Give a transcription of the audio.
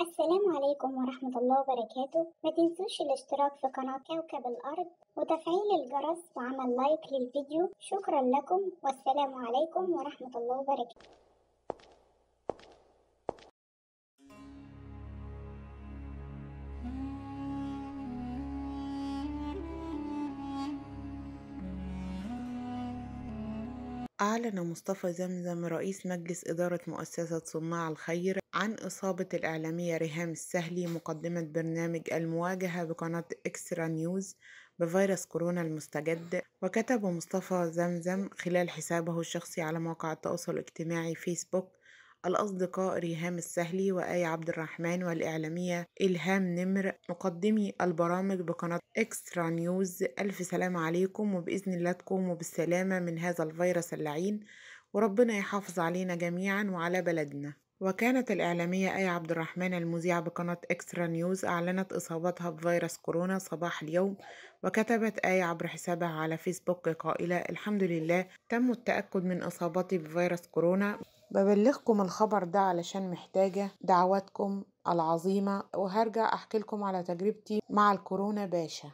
السلام عليكم ورحمة الله وبركاته. ما تنسوش الاشتراك في قناة كوكب الأرض وتفعيل الجرس وعمل لايك للفيديو. شكرا لكم والسلام عليكم ورحمة الله وبركاته. أعلن مصطفى زمزم رئيس مجلس إدارة مؤسسة صناع الخير عن إصابة الإعلامية ريهام السهلي مقدمة برنامج المواجهة بقناة إكسترا نيوز بفيروس كورونا المستجد. وكتب مصطفى زمزم خلال حسابه الشخصي على موقع التواصل الاجتماعي فيسبوك الأصدقاء ريهام السهلي وآية عبد الرحمن والإعلامية إلهام نمر مقدمي البرامج بقناة إكسترا نيوز. ألف سلام عليكم وبإذن الله تقوموا بالسلامة من هذا الفيروس اللعين وربنا يحافظ علينا جميعا وعلى بلدنا. وكانت الإعلامية آية عبد الرحمن المذيعة بقناة إكسترا نيوز أعلنت إصابتها بفيروس كورونا صباح اليوم وكتبت آية عبر حسابها على فيسبوك قائلة الحمد لله تم التأكد من إصابتي بفيروس كورونا. ببلغكم الخبر ده علشان محتاجة دعواتكم العظيمة وهرجع أحكي لكم على تجربتي مع الكورونا باشا.